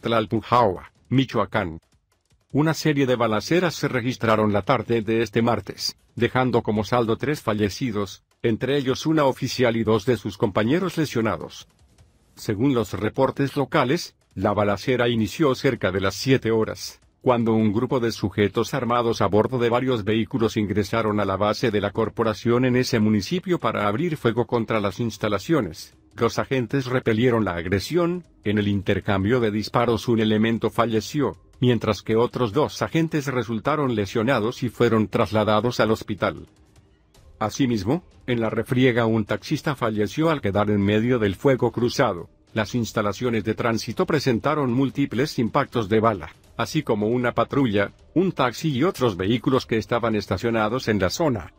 Tlalpujahua, Michoacán. Una serie de balaceras se registraron la tarde de este martes, dejando como saldo tres fallecidos, entre ellos una oficial y dos de sus compañeros lesionados. Según los reportes locales, la balacera inició cerca de las 7 horas, cuando un grupo de sujetos armados a bordo de varios vehículos ingresaron a la base de la corporación en ese municipio para abrir fuego contra las instalaciones. Los agentes repelieron la agresión, en el intercambio de disparos un elemento falleció, mientras que otros dos agentes resultaron lesionados y fueron trasladados al hospital. Asimismo, en la refriega un taxista falleció al quedar en medio del fuego cruzado. Las instalaciones de tránsito presentaron múltiples impactos de bala, así como una patrulla, un taxi y otros vehículos que estaban estacionados en la zona.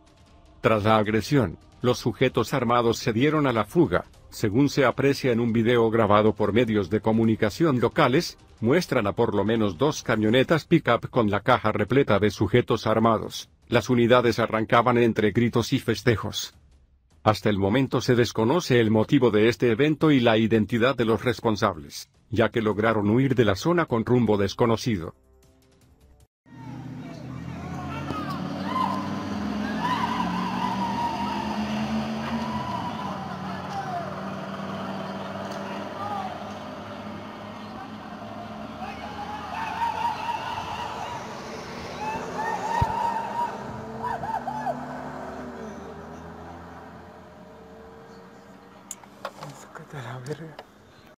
Tras la agresión, los sujetos armados se dieron a la fuga, según se aprecia en un video grabado por medios de comunicación locales, muestran a por lo menos dos camionetas pick-up con la caja repleta de sujetos armados. Las unidades arrancaban entre gritos y festejos. Hasta el momento se desconoce el motivo de este evento y la identidad de los responsables, ya que lograron huir de la zona con rumbo desconocido. Della Verga.